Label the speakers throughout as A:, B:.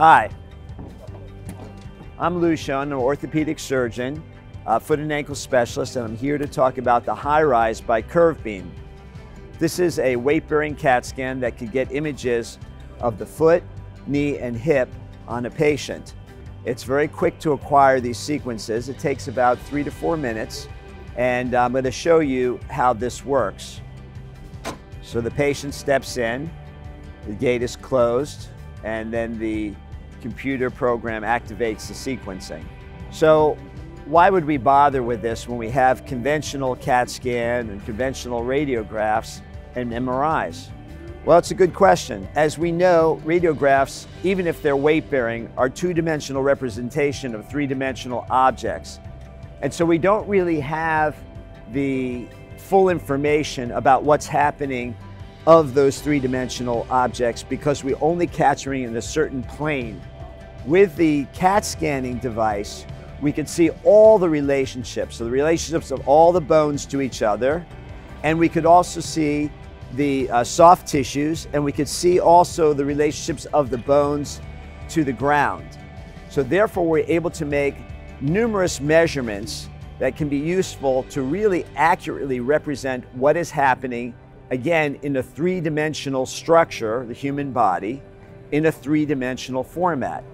A: Hi, I'm Lew Schon, an orthopedic surgeon, foot and ankle specialist, and I'm here to talk about the HiRise by Curvebeam. This is a weight-bearing CAT scan that can get images of the foot, knee, and hip on a patient. It's very quick to acquire these sequences. It takes about three to four minutes, and I'm going to show you how this works. So the patient steps in, the gate is closed, and then the computer program activates the sequencing. So why would we bother with this when we have conventional CAT scan and conventional radiographs and MRIs? Well, it's a good question. As we know, radiographs, even if they're weight-bearing, are two-dimensional representation of three-dimensional objects. And so we don't really have the full information about what's happening of those three-dimensional objects because we're only capturing in a certain plane. With the CAT scanning device, we can see all the relationships, so the relationships of all the bones to each other, and we could also see the uh, soft tissues, and we could see also the relationships of the bones to the ground. So therefore, we're able to make numerous measurements that can be useful to really accurately represent what is happening, again, in a three-dimensional structure, the human body, in a three-dimensional format.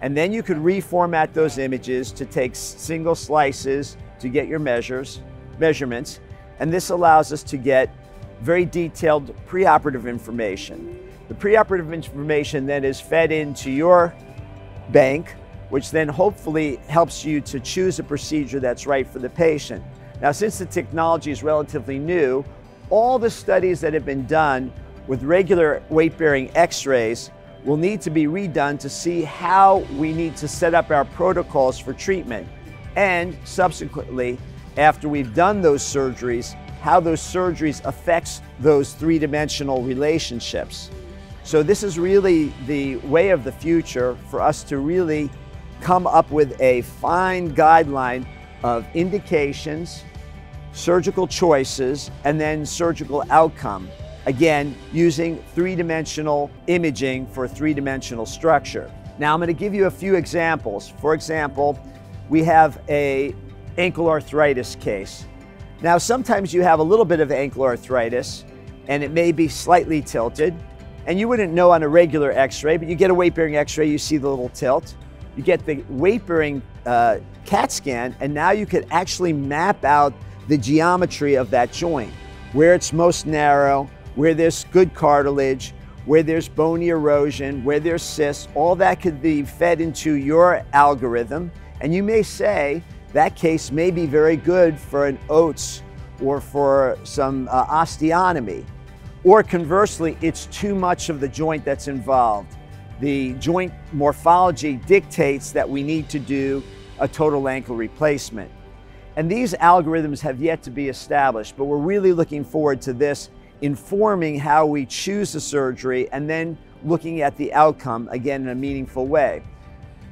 A: And then you could reformat those images to take single slices to get your measures, measurements. And this allows us to get very detailed preoperative information. The preoperative information then is fed into your bank, which then hopefully helps you to choose a procedure that's right for the patient. Now, since the technology is relatively new, all the studies that have been done with regular weight-bearing x-rays will need to be redone to see how we need to set up our protocols for treatment. And subsequently, after we've done those surgeries, how those surgeries affects those three-dimensional relationships. So this is really the way of the future for us to really come up with a fine guideline of indications, surgical choices, and then surgical outcome. Again, using three-dimensional imaging for three-dimensional structure. Now I'm going to give you a few examples. For example, we have a ankle arthritis case. Now, sometimes you have a little bit of ankle arthritis and it may be slightly tilted and you wouldn't know on a regular x-ray, but you get a weight-bearing x-ray, you see the little tilt. You get the weight-bearing uh, CAT scan and now you could actually map out the geometry of that joint, where it's most narrow, where there's good cartilage, where there's bony erosion, where there's cysts, all that could be fed into your algorithm. And you may say, that case may be very good for an OATS or for some uh, osteotomy. Or conversely, it's too much of the joint that's involved. The joint morphology dictates that we need to do a total ankle replacement. And these algorithms have yet to be established, but we're really looking forward to this informing how we choose the surgery and then looking at the outcome again in a meaningful way.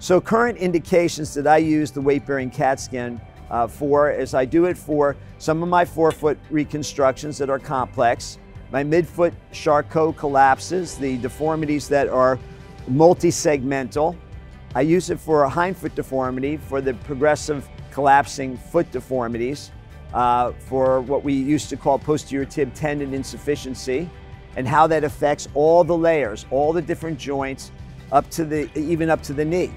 A: So current indications that I use the weight-bearing CAT scan uh, for is I do it for some of my forefoot reconstructions that are complex, my midfoot Charcot collapses, the deformities that are multi-segmental. I use it for a hindfoot deformity, for the progressive collapsing foot deformities, uh, for what we used to call posterior tib tendon insufficiency, and how that affects all the layers, all the different joints, up to the, even up to the knee.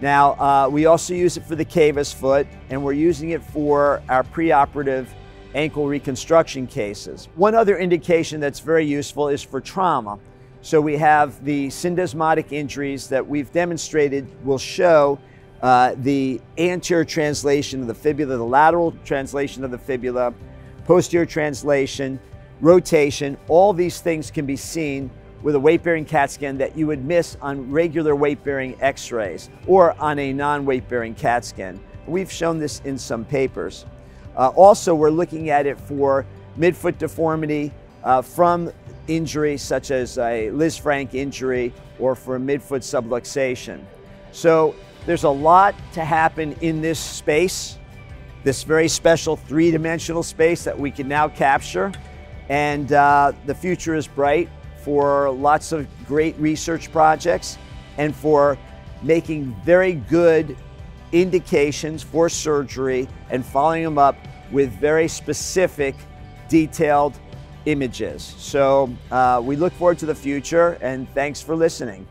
A: Now, uh, we also use it for the cavus foot, and we're using it for our preoperative ankle reconstruction cases. One other indication that's very useful is for trauma. So we have the syndesmotic injuries that we've demonstrated will show uh, the anterior translation of the fibula, the lateral translation of the fibula, posterior translation, rotation, all these things can be seen with a weight-bearing CAT scan that you would miss on regular weight-bearing x-rays or on a non-weight-bearing CAT scan. We've shown this in some papers. Uh, also, we're looking at it for midfoot deformity uh, from injury such as a Lisfranc injury or for midfoot subluxation. So there's a lot to happen in this space, this very special three dimensional space that we can now capture. And uh, the future is bright for lots of great research projects and for making very good indications for surgery and following them up with very specific, detailed images. So uh, we look forward to the future and thanks for listening.